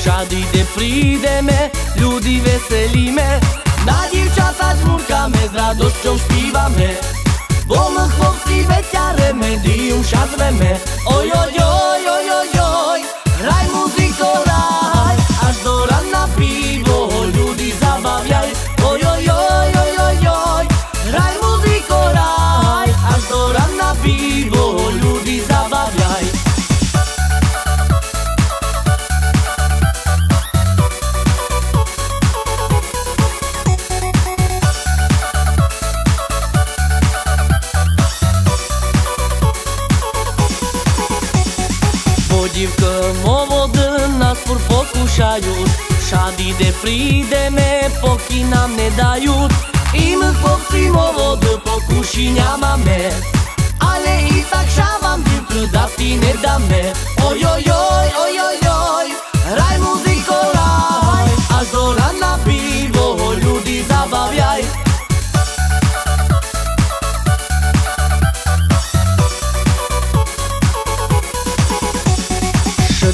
Všady, kde prídeme, ľudí veselíme. Na divčata žmurkame, s radosťou spívame Bom chlopci veťa remedium šazveme Oj, Odivcă movodă nasfur pokušaju Šadi de pride me pokina ne daju Im popsim ovod pokušinjama me Ale i tak šavam biltu da ti ne dame Oj oj oj oj oj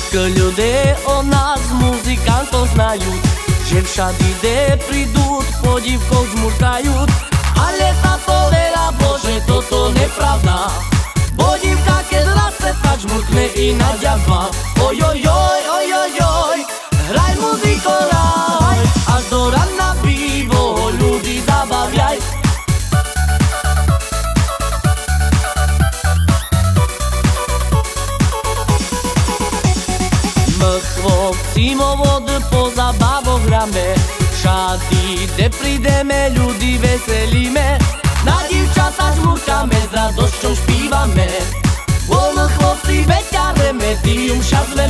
Všetko ľudé o nás muzikantov znajú. Že všady, kde prídu, podivkou zmurkajú. Ale tá povera, Bože, toto nepravda. Podivka, keď raz se tak žmurkne i naďava Oj, oj, Cimo vod po zabavo hrame. Všady, kde prídeme, ľudí veselíme. Na divčata žmurkame, s radosťou spívame On chlopci veťa remedium šazveme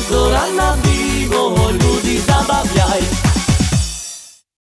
až do rana